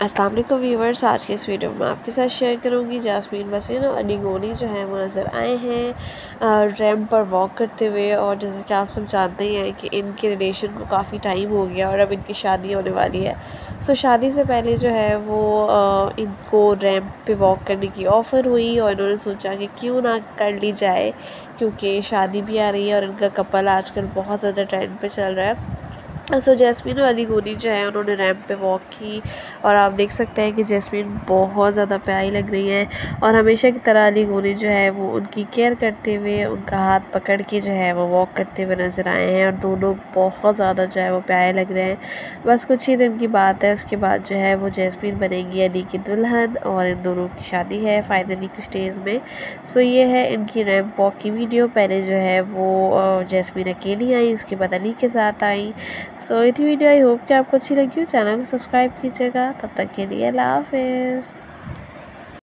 वालेकुम व्यूवर्स, आज के इस वीडियो में आपके साथ शेयर करूँगी। जासमीन वसीन और अली गोनी जो है वो नज़र आए हैं रैम पर वॉक करते हुए और जैसे कि आप सब जानते ही हैं कि इनके रिलेशन को काफ़ी टाइम हो गया और अब इनकी शादी होने वाली है। सो शादी से पहले जो है वो इनको रैम पे वॉक करने की ऑफ़र हुई और इन्होंने सोचा कि क्यों ना कर ली जाए, क्योंकि शादी भी आ रही है और इनका कपल आजकल बहुत ज़्यादा ट्रेंड पर चल रहा है। सो जैस्मिन अली गोनी जो है, उन्होंने रैम्प पे वॉक की और आप देख सकते हैं कि जैस्मिन बहुत ज़्यादा प्यारी लग रही है और हमेशा की तरह अली गोनी जो है, वो उनकी केयर करते हुए, उनका हाथ पकड़ के जो है, वो वॉक करते हुए नज़र आए हैं और दोनों बहुत ज़्यादा जो है, वो प्यारे लग रहे हैं। बस कुछ ही दिन की बात है, उसके बाद जो है, वो जैस्मिन बनेंगी अली की दुल्हन और इन दोनों की शादी है फाइनली कुछ डेज़ में। सो ये है इनकी रैम्प वॉक की वीडियो पहले जो है, वो जैस्मिन अकेली आई, उसके बाद अली के साथ आई। सो ये थी वीडियो आई होप कि आपको अच्छी लगी हो। चैनल को सब्सक्राइब कीजिएगा। तब तक के लिए अल्लाह हाफिज़।